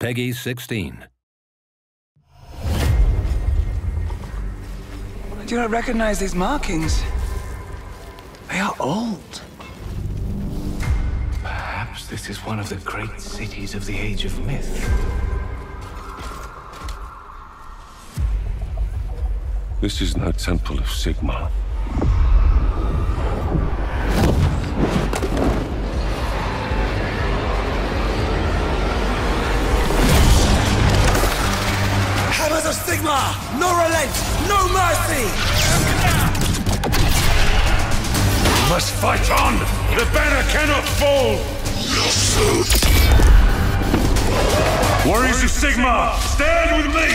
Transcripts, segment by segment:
Peggy 16. I do not recognize these markings. They are old. Perhaps this is one of the great cities of the Age of Myth. This is no temple of Sigmar. Hammers of Sigmar! No relent! No mercy! We must fight on! The banner cannot fall! Warriors of Sigmar, stand with me!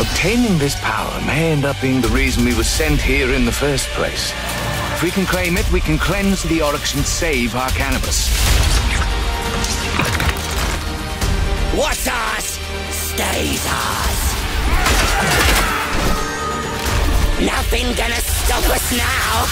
Obtaining this power may end up being the reason we were sent here in the first place. If we can claim it, we can cleanse the Oryx and save our cannabis. What's ours stays ours. Nothing gonna stop us now.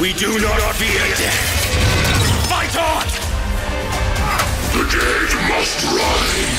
We do not fear death! Fight on! The dead must rise!